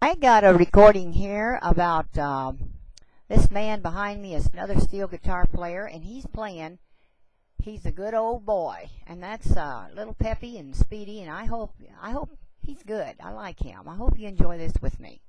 I got a recording here about uh, this man behind me is another steel guitar player, and he's playing. He's a good old boy, and that's uh, little Peppy and Speedy, and I hope I hope he's good. I like him. I hope you enjoy this with me.